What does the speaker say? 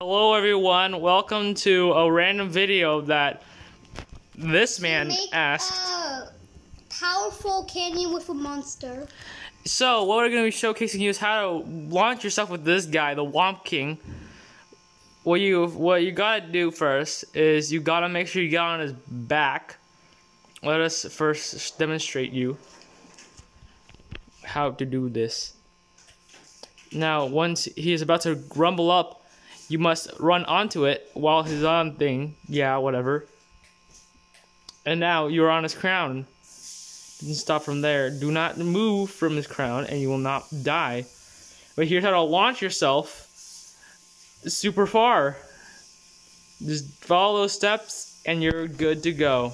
Hello everyone, welcome to a random video that this man Make asked. a powerful canyon with a monster. So what we're going to be showcasing you is how to launch yourself with this guy, the Whomp King. What you what you gotta do first is you gotta make sure you get on his back. Let us first demonstrate you how to do this. Now once he is about to grumble up, you must run onto it while his on thing. Yeah, whatever. And now you're on his crown. Can stop from there. Do not move from his crown and you will not die. But here's how to launch yourself super far. Just follow those steps and you're good to go.